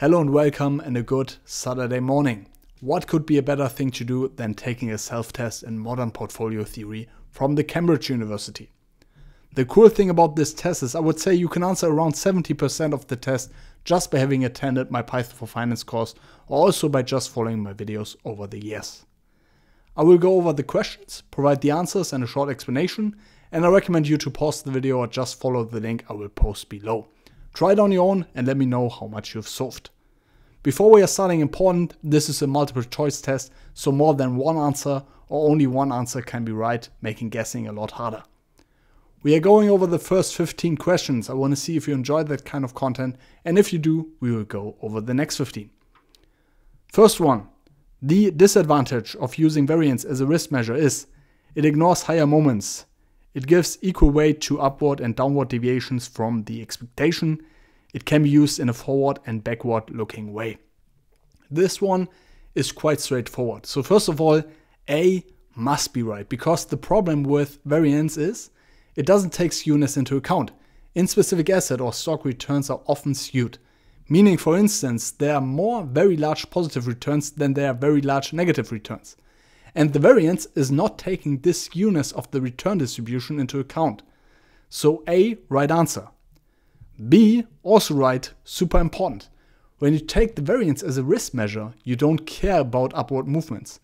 Hello and welcome and a good Saturday morning. What could be a better thing to do than taking a self-test in modern portfolio theory from the Cambridge University? The cool thing about this test is I would say you can answer around 70% of the test just by having attended my Python for Finance course or also by just following my videos over the years. I will go over the questions, provide the answers and a short explanation, and I recommend you to pause the video or just follow the link I will post below. Try it on your own and let me know how much you've solved. Before we are starting important, this is a multiple choice test, so more than one answer or only one answer can be right, making guessing a lot harder. We are going over the first 15 questions. I want to see if you enjoy that kind of content, and if you do, we will go over the next 15. First one. The disadvantage of using variance as a risk measure is it ignores higher moments. It gives equal weight to upward and downward deviations from the expectation. It can be used in a forward and backward looking way. This one is quite straightforward. So first of all, A must be right because the problem with variance is it doesn't take skewness into account. In specific asset or stock returns are often skewed. Meaning, for instance, there are more very large positive returns than there are very large negative returns. And the variance is not taking this skewness of the return distribution into account. So A, right answer. B, also right, super important. When you take the variance as a risk measure, you don't care about upward movements.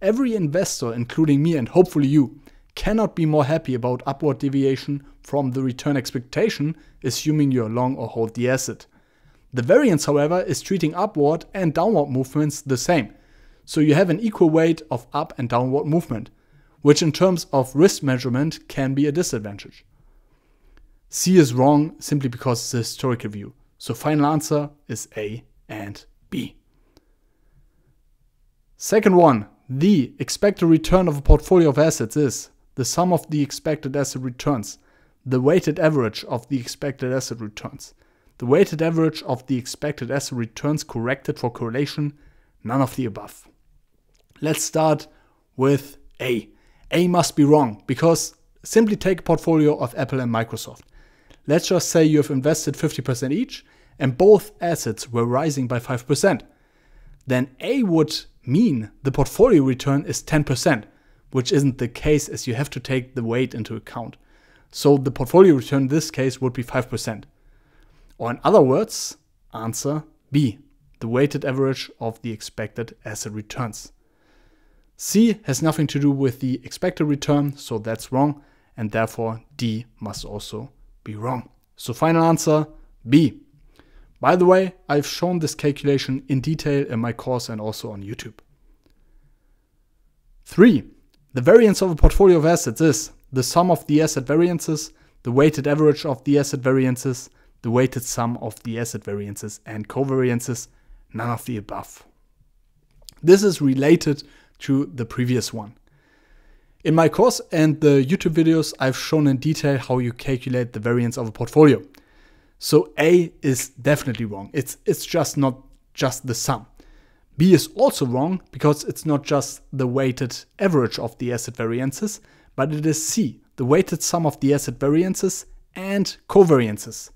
Every investor, including me and hopefully you, cannot be more happy about upward deviation from the return expectation, assuming you're long or hold the asset. The variance, however, is treating upward and downward movements the same. So you have an equal weight of up and downward movement, which in terms of risk measurement can be a disadvantage. C is wrong simply because it's a historical view. So final answer is A and B. Second one, the expected return of a portfolio of assets is the sum of the expected asset returns, the weighted average of the expected asset returns, the weighted average of the expected asset returns corrected for correlation, none of the above. Let's start with A. A must be wrong because simply take a portfolio of Apple and Microsoft. Let's just say you have invested 50% each and both assets were rising by 5%. Then A would mean the portfolio return is 10%, which isn't the case as you have to take the weight into account. So the portfolio return in this case would be 5%. Or in other words, answer B, the weighted average of the expected asset returns. C has nothing to do with the expected return, so that's wrong, and therefore D must also be wrong. So final answer, B. By the way, I've shown this calculation in detail in my course and also on YouTube. 3. The variance of a portfolio of assets is the sum of the asset variances, the weighted average of the asset variances, the weighted sum of the asset variances and covariances, none of the above. This is related to the previous one. In my course and the YouTube videos, I've shown in detail how you calculate the variance of a portfolio. So A is definitely wrong. It's, it's just not just the sum. B is also wrong because it's not just the weighted average of the asset variances, but it is C, the weighted sum of the asset variances and covariances.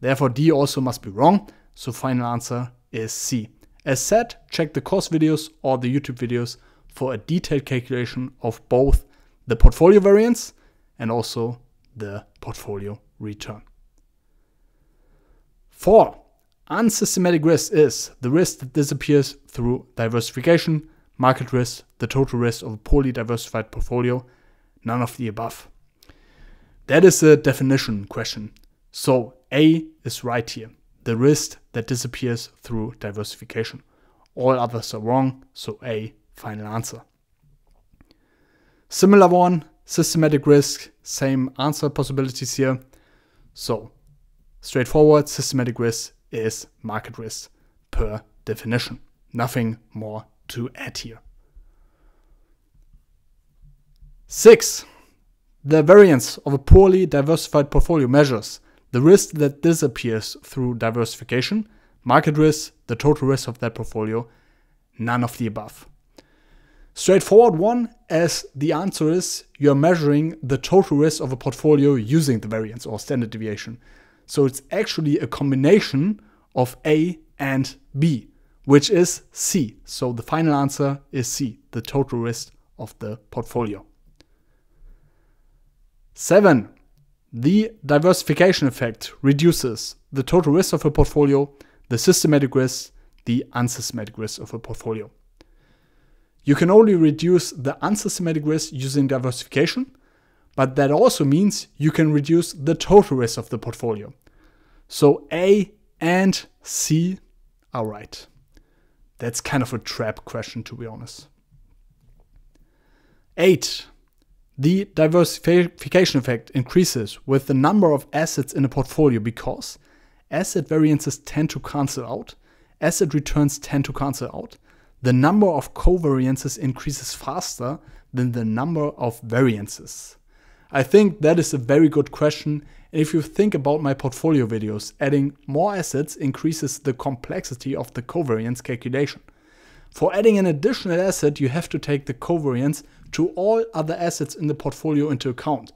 Therefore, D also must be wrong, so final answer is C. As said, check the course videos or the YouTube videos for a detailed calculation of both the portfolio variance and also the portfolio return. Four, unsystematic risk is the risk that disappears through diversification, market risk, the total risk of a poorly diversified portfolio, none of the above. That is a definition question. So A is right here, the risk that disappears through diversification. All others are wrong, so A final answer. Similar one, systematic risk, same answer possibilities here. So, straightforward, systematic risk is market risk per definition. Nothing more to add here. Six, the variance of a poorly diversified portfolio measures the risk that disappears through diversification, market risk, the total risk of that portfolio, none of the above. Straightforward one, as the answer is you're measuring the total risk of a portfolio using the variance or standard deviation. So it's actually a combination of A and B, which is C. So the final answer is C, the total risk of the portfolio. Seven, the diversification effect reduces the total risk of a portfolio, the systematic risk, the unsystematic risk of a portfolio. You can only reduce the unsystematic risk using diversification, but that also means you can reduce the total risk of the portfolio. So A and C are right. That's kind of a trap question, to be honest. Eight, the diversification effect increases with the number of assets in a portfolio because asset variances tend to cancel out, asset returns tend to cancel out, the number of covariances increases faster than the number of variances. I think that is a very good question. And if you think about my portfolio videos, adding more assets increases the complexity of the covariance calculation. For adding an additional asset, you have to take the covariance to all other assets in the portfolio into account.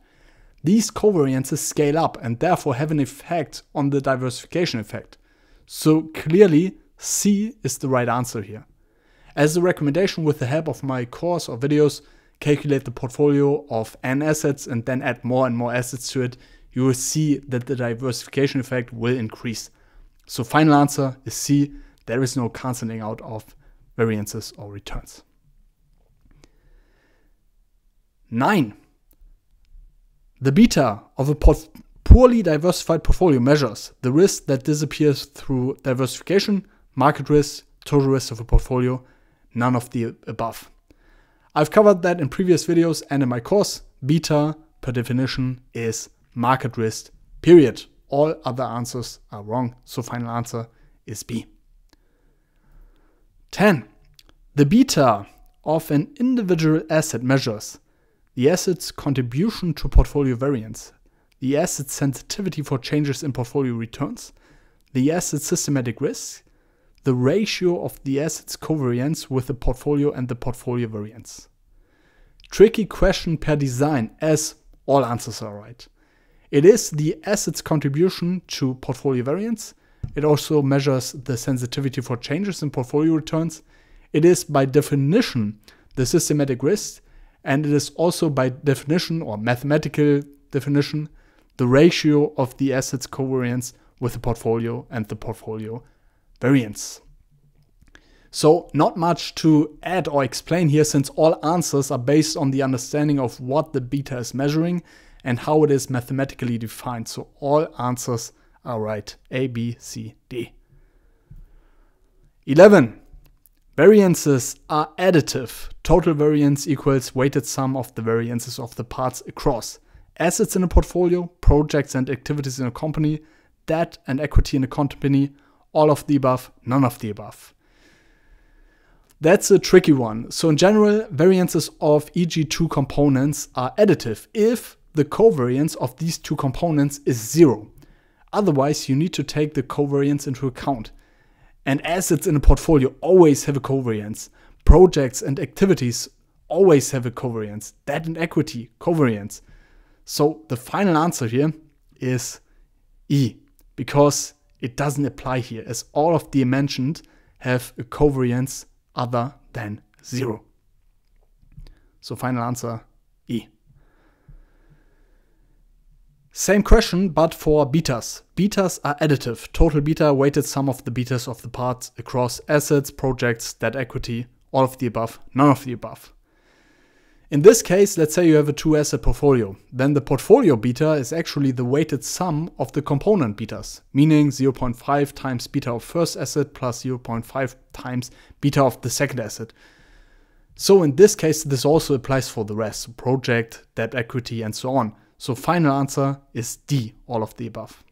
These covariances scale up and therefore have an effect on the diversification effect. So clearly, C is the right answer here. As a recommendation with the help of my course or videos, calculate the portfolio of n assets and then add more and more assets to it, you will see that the diversification effect will increase. So final answer is C. There is no cancelling out of variances or returns. 9. The beta of a poorly diversified portfolio measures the risk that disappears through diversification, market risk, total risk of a portfolio, none of the above. I've covered that in previous videos and in my course. Beta, per definition, is market risk, period. All other answers are wrong, so final answer is B. 10. The beta of an individual asset measures the asset's contribution to portfolio variance, the asset's sensitivity for changes in portfolio returns, the asset's systematic risk, the ratio of the asset's covariance with the portfolio and the portfolio variance. Tricky question per design, as all answers are right. It is the asset's contribution to portfolio variance. It also measures the sensitivity for changes in portfolio returns. It is by definition the systematic risk and it is also by definition or mathematical definition the ratio of the assets covariance with the portfolio and the portfolio variance. So not much to add or explain here since all answers are based on the understanding of what the beta is measuring and how it is mathematically defined. So all answers are right. A, B, C, D. 11. Variances are additive. Total variance equals weighted sum of the variances of the parts across assets in a portfolio, projects and activities in a company, debt and equity in a company, all of the above, none of the above. That's a tricky one. So in general, variances of EG2 components are additive if the covariance of these two components is zero. Otherwise, you need to take the covariance into account. And assets in a portfolio always have a covariance. Projects and activities always have a covariance. Debt and equity, covariance. So the final answer here is E, because it doesn't apply here, as all of the mentioned have a covariance other than zero. So final answer E. Same question, but for betas. Betas are additive. Total beta weighted sum of the betas of the parts across assets, projects, debt equity, all of the above, none of the above. In this case, let's say you have a two asset portfolio. Then the portfolio beta is actually the weighted sum of the component betas, meaning 0.5 times beta of first asset plus 0.5 times beta of the second asset. So in this case, this also applies for the rest, project, debt equity, and so on. So final answer is D, all of the above.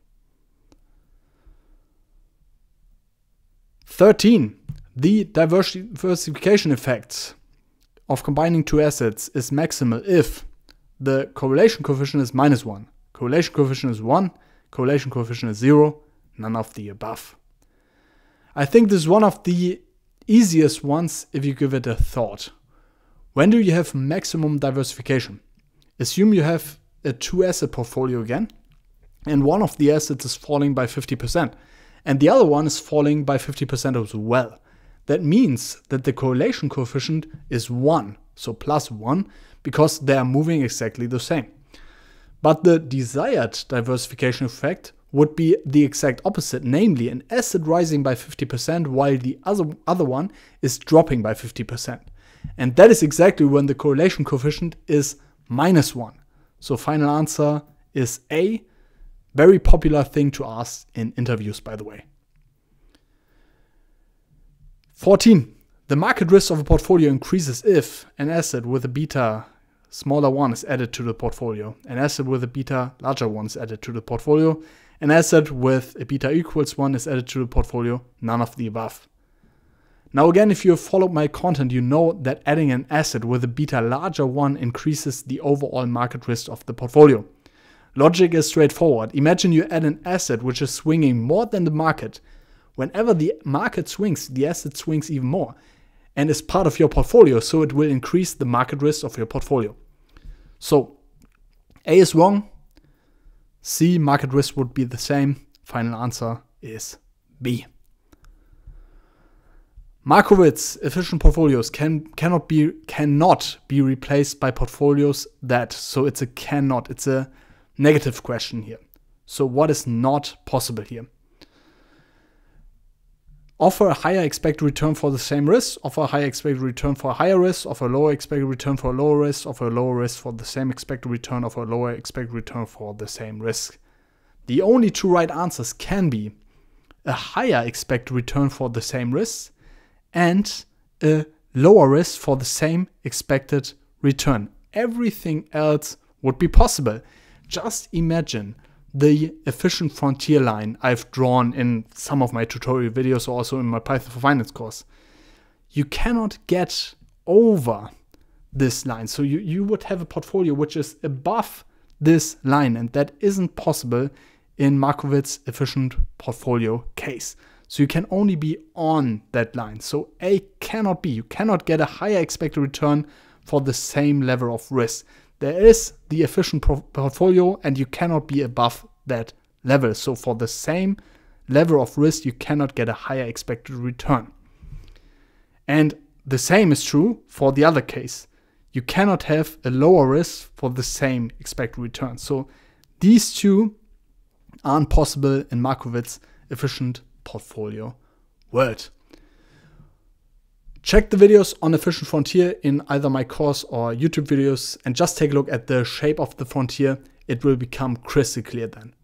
13. The diversification effect of combining two assets is maximal if the correlation coefficient is minus 1, correlation coefficient is 1, correlation coefficient is 0, none of the above. I think this is one of the easiest ones if you give it a thought. When do you have maximum diversification? Assume you have a two asset portfolio again, and one of the assets is falling by 50%. and the other one is falling by 50% as well. That means that the correlation coefficient is 1, so plus 1, because they are moving exactly the same. But the desired diversification effect would be the exact opposite, namely an asset rising by 50% while the other, other one is dropping by 50%. And that is exactly when the correlation coefficient is minus 1. So final answer is A. Very popular thing to ask in interviews, by the way. 14. The market risk of a portfolio increases if an asset with a beta smaller one is added to the portfolio, an asset with a beta larger one is added to the portfolio, an asset with a beta equals 1 is added to the portfolio, none of the above. Now again, if you have followed my content, you know that adding an asset with a beta larger one increases the overall market risk of the portfolio. Logic is straightforward. Imagine you add an asset which is swinging more than the market. Whenever the market swings, the asset swings even more and is part of your portfolio, so it will increase the market risk of your portfolio. So A is wrong. C, market risk would be the same. Final answer is B. Markowitz efficient portfolios can cannot be cannot be replaced by portfolios that. So it's a cannot. It's a negative question here. So what is not possible here? Offer a higher expected return for the same risk, offer a higher expected return for a higher risk, offer a lower expected return for a lower risk, offer a lower risk for the same expected return, offer a lower expected return for the same risk. The only two right answers can be a higher expected return for the same risk and a lower risk for the same expected return. Everything else would be possible. Just imagine the efficient frontier line I've drawn in some of my tutorial videos, also in my Python for Finance course. You cannot get over this line. So you, you would have a portfolio which is above this line, and that isn't possible in Markowitz efficient portfolio case. So you can only be on that line. So A cannot be. You cannot get a higher expected return for the same level of risk. There is the efficient portfolio and you cannot be above that level. So for the same level of risk, you cannot get a higher expected return. And the same is true for the other case. You cannot have a lower risk for the same expected return. So these two aren't possible in Markowitz efficient portfolio world. Check the videos on Efficient Frontier in either my course or YouTube videos and just take a look at the shape of the frontier. It will become crystal clear then.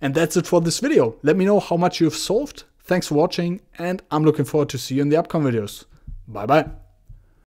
And that's it for this video. Let me know how much you've solved. Thanks for watching and I'm looking forward to see you in the upcoming videos. Bye bye.